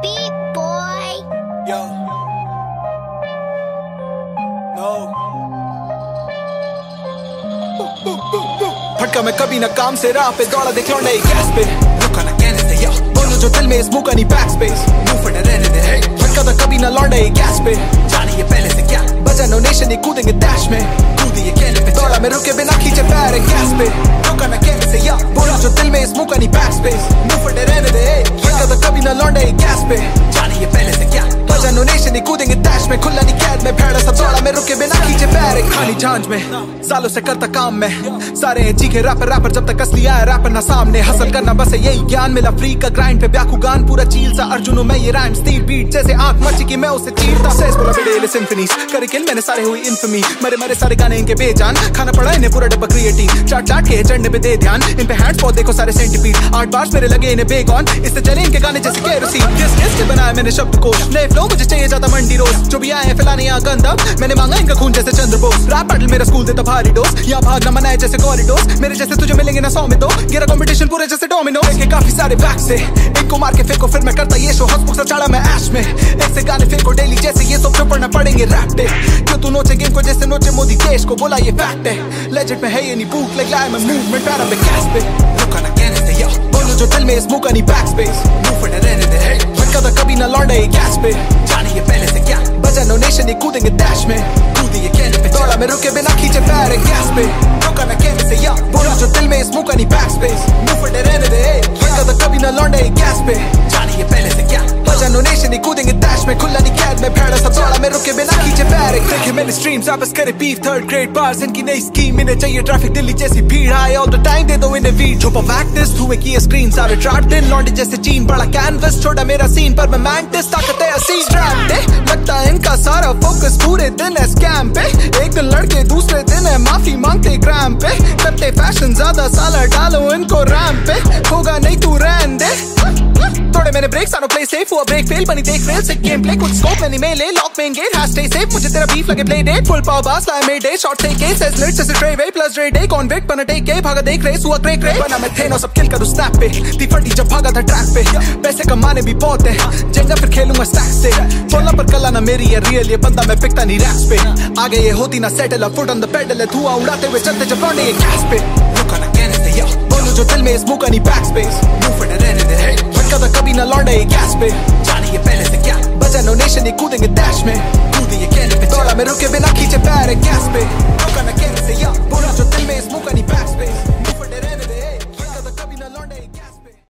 beat, boy. Yo. No. भटका मैं कभी ना काम से राह पे दौड़ा देख लौंडे गैस पे। रुका ना कहने दे या बोलो जो दिल में इस मुँह का नहीं बैक स्पेस मुँह फटे रहने दे hey. भटका था कभी ना लौंडे गैस पे। जाने ये पहले से क्या? बजा नो नेशन ये कूदेंगे डैश में। कूदी ये कहने पे दौड़ा मैं रुके बिना खींचे पैर गैस पे। रुका ना कहने से या बोलो जो दिल में इस मुँह का नहीं बैक स्पेस मुँह फटे रहने दे hey. भटका था कभी ना लौंडे गैस पे जाने ये पहले से क्या बजा नो नेशन ये कूदेंगे डैश में खुला नहीं कैद में फैड़ा सा दौड़ा मैं रुके बिना खींचे पैर खाली झांझ में सालों से करता काम में सारे हैं चीखे रैपर रैपर जब तक असली आया रैपर ना सामने हसल करना बस यही ज्ञान मिला फ्री का ग्राइंड पे ब्याकू गान पूरा चील सा अर्जुनों में ये राइम स्टील बीट जैसे आँख मची की मैं उसे चीरता सेस बोला बेड़े सिम्फनीज करे किल मैंने सारे हुई इन्फमी मरे मरे सारे गाने इनके बेजान खाना पड़ा इन्हें पूरा डब्बा क्रिएटिव चाट चाट के चढ़ने पे दे ध्यान इन पे हैंड्स पौधे को सारे सेंटीपीड आठ बार मेरे लगे इन्हें बेगॉन इससे चले इनके गाने जैसे केरोसिन किस किस के बनाया मैंने शब्द को। नए फ्लो मुझे चाहिए ज़्यादा मंडी रोज। जो भी आए हैं फैलाने यहाँ गंदा, मैंने मांगा इनका खून जैसे चंद्र बोस रैप बैटल मेरा स्कूल देता भारी डोज यहाँ भागना मनाए जैसे कॉरिडोर मेरे जैसे तुझे मिलेंगे ना सौ में तो गिरा कंपटीशन पूरे जैसे डोमिनो के काफ़ी सारे बैक से। इनको मार के फेंको, फिर मैं करता ये शो हंस से चढ़ा मैं ऐश में। ऐसे गाने फेंको डेली जैसे ये सब पढ़ना पड़ेंगे रैप डे क्यों तू नोचे गेम को जैसे नोचे मोदी देश को, बोला ये फैक्ट है। लेजेंड में है ये नहीं भूख लग लाया मैं मूवमेंट पैरा में कैश पे रुका ना कहने से या बोलो जो दिल में इस मुँह का नहीं बैक स्पेस फटे रहने दे था कभी ना लौटे गैस पे। जाने ये पहले से क्या? बजा नो नेशन ये कूदेंगे डैश में। कूदी ये कहने पे। दौड़ा मैं रुके बिना खींचे पैर गैस पे। रुका ना कहने से या बोला जो दिल में इस मुँह का नहीं बैक स्पेस मुँह फटे रहने दे ये था कभी न लौटे गैस पे। जाने ये पहले से क्या? बजा नो नेशन ये कूदेंगे डैश में। खुला मैं रुके बिना खींचे पैर। देखे मैंने स्ट्रीम्स आपस करे बीफ थर्ड ग्रेड बार्स इनकी नई स्कीम इन्हें चाहिए ट्रैफ़िक दिल्ली जैसी भीड़। हाई ऑल द टाइम दे दो इन्हें वीड छुपा वैक्टिस हुए की स्क्रीन सारे ट्राट दिन। लौंडे जैसे चीन बड़ा कैनवस छोड़ा मेरा सीन पर मैं मैंटिस ताकत है असीम। स्ट्रैप दे, लगता है इनका सारा फोकस पूरे दिन है स्कैम पे। एक दिन लड़के, दूसरे दिन है माफ़ी मांगते ग्राम पे। करते फ़ैशन ज़्यादा साला डालो इनको रैम पे। होगा नहीं तू थोड़े मैंने ब्रेक सानो प्ले सेफ़ हुआ ब्रेक फेल बनी, देख रेल से गेम प्ले कुछ स्कोप मैंने मेले लॉक में एंगेज हैश स्टे सेफ़ मुझे तेरा बीफ लगे play date full power boss लाए made day shot take case as लिट्स as tray way plus ray day convict बना टेक के भागा देख रेस हुआ क्रेक रे बना मैं थे नो सब किल करूँ स्नैप पे, दी फटी जब भागा था ट्रैक पे, पैसे कमाने भी बहुत है जेंगा फिर खेलूँगा स्टैक से, बोलना पर कला ना मेरी है रियल ये बंदा मैं पिकता नहीं रैप्स पे, आगे ये होती ना settle foot on the pedal है धुआँ उड़ाते हुए चलते जब लौंडे ये गैस पे, रुका ना कहने से या बोलो जो दिल में इस मुँह का नहीं बैक स्पेस hey. कभी ना लौटे गैस पे। जाने पहले से क्या? बजा नो नेशन ये कूदेंगे डैश में। कूदिए कहने पे। दौड़ा मैं रुके बिना खींचे पैर गैस पे।